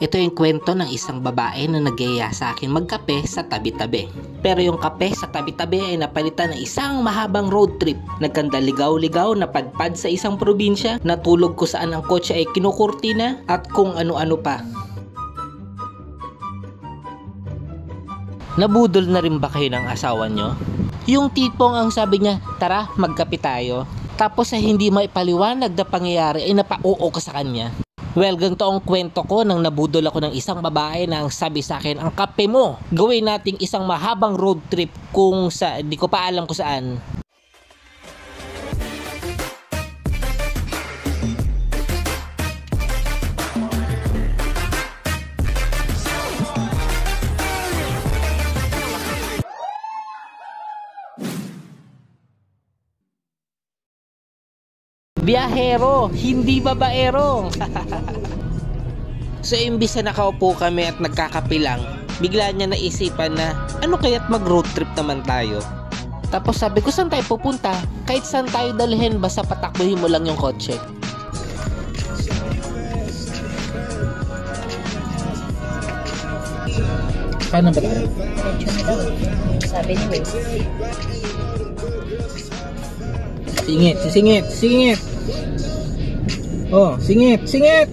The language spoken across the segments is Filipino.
Ito yung kwento ng isang babae na nagyaya sa akin magkape sa tabi-tabi. Pero yung kape sa tabi-tabi ay napalitan ng isang mahabang road trip. Nagkandaligaw-ligaw na padpad sa isang probinsya, natulog ko saan ang kotse ay kinukurtina at kung ano-ano pa. Nabudol na rin ba kayo ng asawa nyo? Yung tipong ang sabi niya, tara magkape tayo. Tapos ay hindi maipaliwanag na pangyayari ay napauo ka sa kanya. Well, ganito ang kwento ko nang nabudol ako ng isang babae na ang sabi sa akin, ang kape mo, gawin nating isang mahabang road trip kung sa, di ko pa alam kung saan. Biyahero, hindi babaero. so imbis na nakaupo kami at nagkakape lang, bigla niya naisipan na ano kaya't mag road trip naman tayo. Tapos sabi ko saan tayo pupunta? Kahit saan tayo dalhin basta patakbuhin mo lang yung kotse. Paano ba. Sabi ni Waze. Singit, singit, singit. Oh, singit, singit.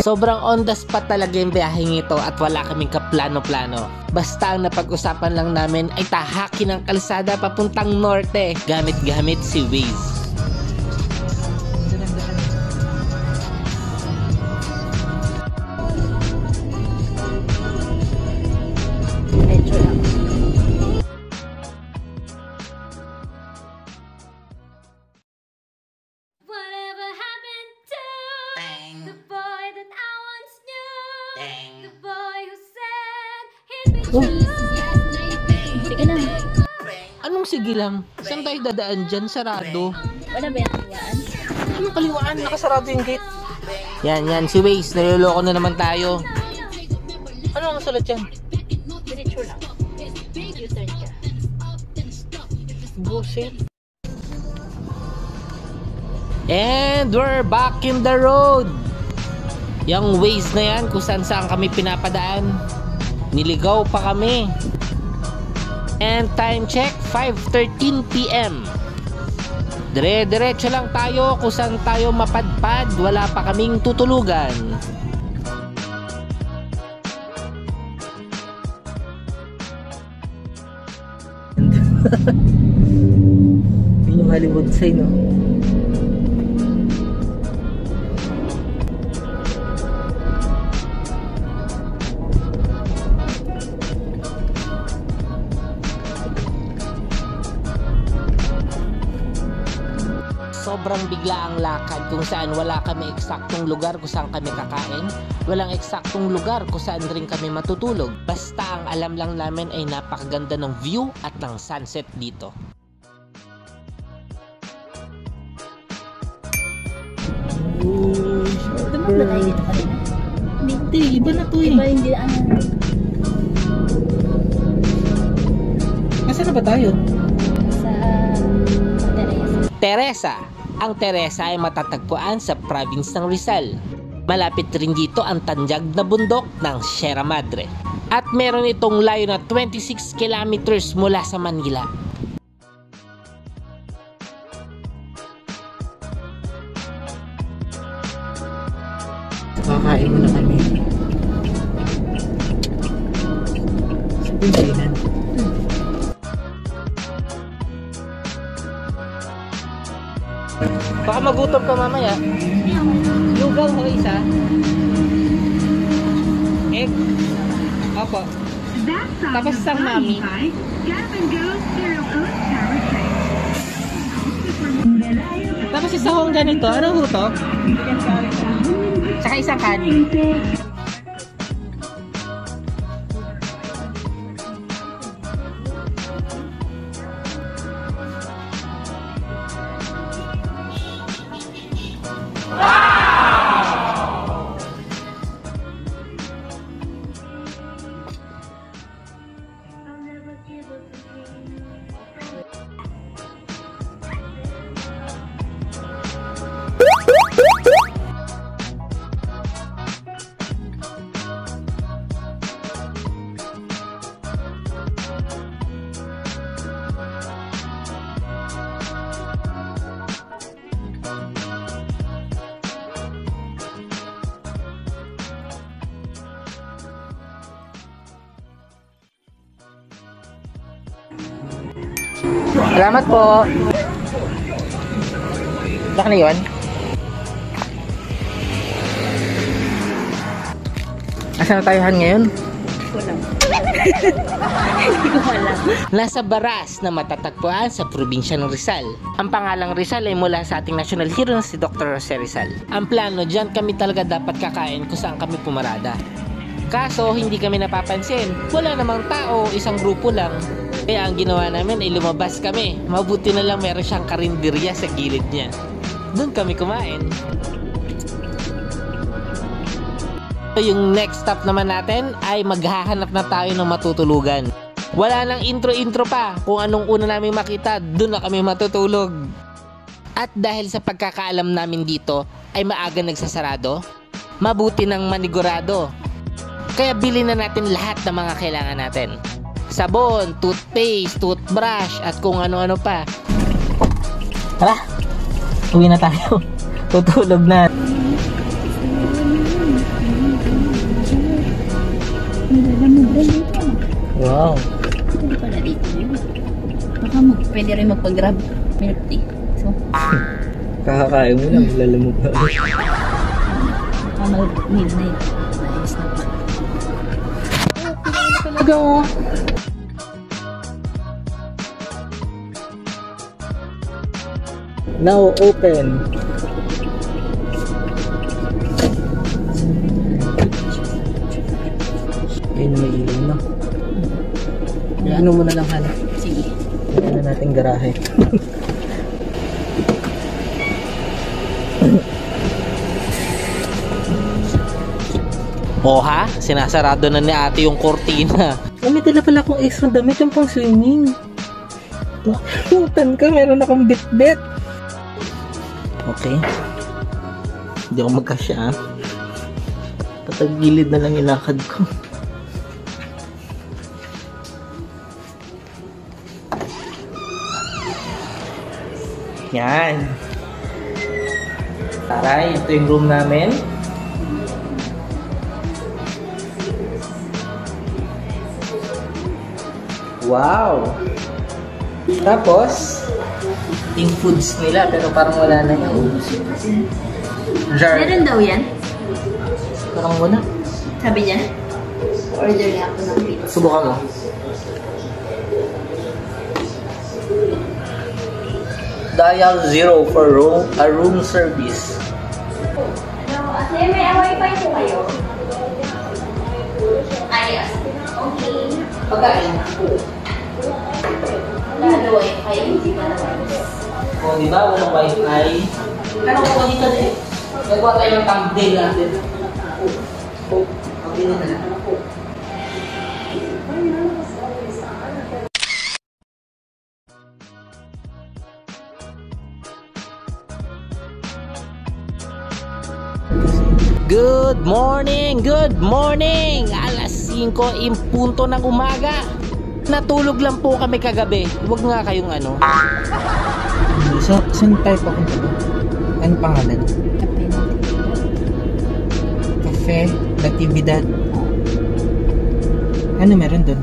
Sobrang on the spot talaga yung biyaheng ito at wala kaming kaplano-plano. Basta ang napag-usapan lang namin ay tahaki ng kalsada papuntang norte gamit-gamit si Waze. Knew? The boy who said he'd be Oh. true. Sige na. Anong sige lang? Saan tayo dadaan dyan? Sarado. Wala ba yung kayaan? Ano kaliwaan? Nakasarado yung gate. Yan, yan. Si Waze. Niloloko na naman tayo. Ano ang sulat yan? Diretso lang. U-turn ka. Bullshit. And we're back in the road. Yung ways na yan kung saan saan kami pinapadaan. Niligaw pa kami. And time check, 5.13pm. Dire-diretso lang tayo kung saan tayo mapadpad. Wala pa kaming tutulugan. Yun yung Hollywood sign, no? Sobrang bigla ang lakad kung saan wala kami eksaktong lugar kung saan kami kakain. Walang eksaktong lugar kung saan rin kami matutulog. Basta ang alam lang namin ay napakaganda ng view at ng sunset dito. Kanina? Hindi, iba na to Iba hindi ano. Nasaan na ba tayo? Sa Teresa. Ang Teresa ay matatagpuan sa province ng Rizal. Malapit rin dito ang tanjag na bundok ng Sierra Madre. At meron itong layo na 26 kilometers mula sa Manila. Baka magutom ka mamaya. Lugaw ho isa. Egg. Opo. Tapos isang mami. Tapos isa hong ganito. Ano ho to? Tsaka isang kanin. Salamat po. Baka na yun? Asan na tayo Han ngayon? Nasa Baras na matatagpuan sa probinsya ng Rizal. Ang pangalang Rizal ay mula sa ating national hero na si Dr. Jose Rizal. Ang plano, dyan kami talaga dapat kakain kung saan kami pumarada. Kaso, hindi kami napapansin. Wala namang tao, isang grupo lang. Kaya ang ginawa namin ay lumabas kami. Mabuti na lang meron siyang karinderya sa gilid niya. Doon kami kumain. So, yung next stop naman natin ay maghahanap na tayo ng matutulugan. Wala nang intro-intro pa. Kung anong una namin makita, doon na kami matutulog. At dahil sa pagkakaalam namin dito ay maaga nagsasarado, mabuti ng manigurado. Kaya bilhin na natin lahat ng mga kailangan natin. Sabon, toothpaste, toothbrush, at kung ano-ano pa. Tara, uwi na tayo. Tutulog na. Wow. Hindi pala dito yun. Baka mag, pwede rin magpag-grab milk tea. So, Kakakain mo lang, lalamog ka. baka mag-midnight. Oh. Now open. Ayun may ilaw na. Ano mo na lang hala. Sige. Ano natin garahe. Oh ha? Sinasarado na ni ate yung kortina. Oh, may dala pala akong extra damit yung pang swimming. Nakalimutan ka, meron akong bit-bit. Okay. Hindi ako magkasya ah. Patagilid na lang ilakad ko. Yan. Taray, ito yung room namin. Wow! Tapos, yung foods nila, pero parang wala na yun. Jar. Meron daw yan? Parang wala. Sabi niya? Order niya ako ng pizza. Subukan mo. Dial zero for room, a room service. Ate, may wifi po kayo? Pagkain. Wala na wifi. Hindi pa naman. O, di ba? Walang wifi. Pero kung dito din, nagawa tayo ng thumbnail natin. Okay na lang. Good morning! Good morning! Alas 5 in punto ng umaga. Natulog lang po kami kagabi. Huwag nga kayong ano. So, saan tayo papunta doon? Ano pangalan? Kape na. Cafe Natividad. Ano meron doon?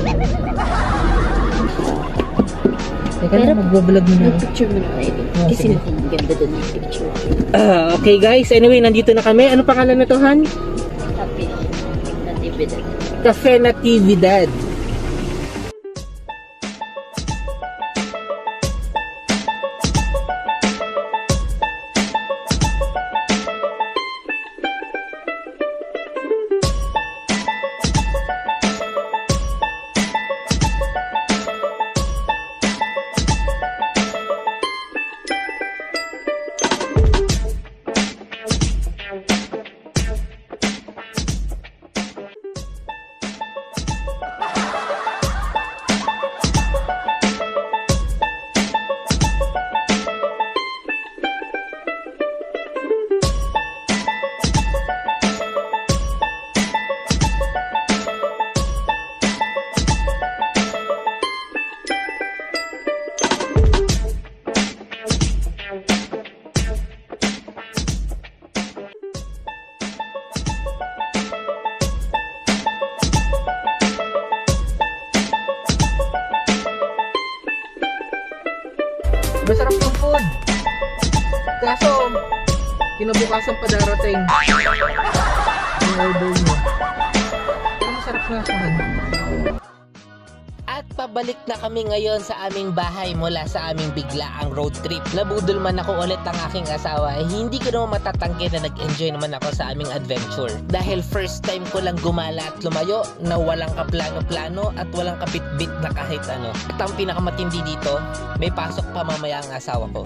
Kape. Teka lang, magbablog mo na. Mag-picture mo na kayo. Oh, Kasi sige. ang ganda doon yung picture. Ah, okay guys, anyway, nandito na kami. Ano pangalan na to, Han? Kape. Natividad. Cafe Natividad. Kinabukasan pa darating. Yung order mo. Pero masarap na siya. At pabalik na kami ngayon sa aming bahay mula sa aming biglaang road trip. Nabudol man ako ulit ng aking asawa, eh, hindi ko naman matatanggi na nag-enjoy naman ako sa aming adventure. Dahil first time ko lang gumala at lumayo na walang kaplano-plano at walang kapitbit na kahit ano. At ang pinakamatindi dito, may pasok pa mamaya ang asawa ko.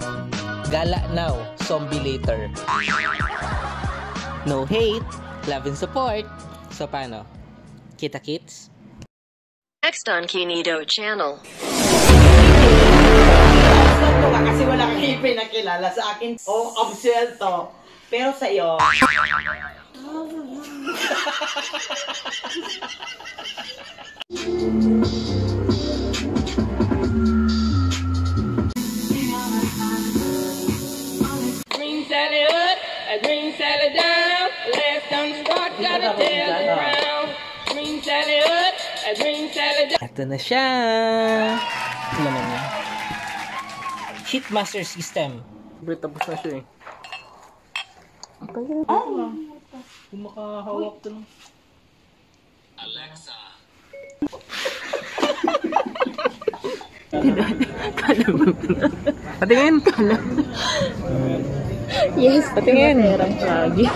Gala now, zombie later. No hate, love and support. So paano? Kita kits? Next on Kinido Channel. Ko nga kasi wala kang pinakilala sa akin. Oh, absuelto. Pero sa iyo, Ito na siya. Ito naman niya. Hitmaster System. Siyempre, tapos na siya eh. Kung makahawak to lang. Alexa. Patingin. Yes, Patingin. Lagi.